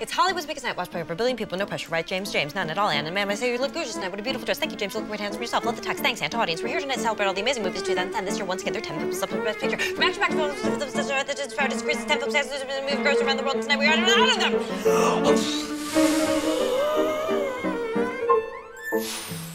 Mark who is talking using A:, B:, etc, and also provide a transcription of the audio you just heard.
A: It's Hollywood's biggest night, watched by over a billion people. No pressure, right, James? James, none at all. And ma'am, I say you look gorgeous tonight. What a beautiful dress. Thank you, James. Look great handsome for yourself. Love the text. Thanks, Aunt Audience. We're here tonight to celebrate all the amazing movies 2010. This year, once again, there are 10 films up for Best Picture. From Action Packed Films, the Discreet, 10 films, the movie grows around the world tonight. We are out of them. Oh.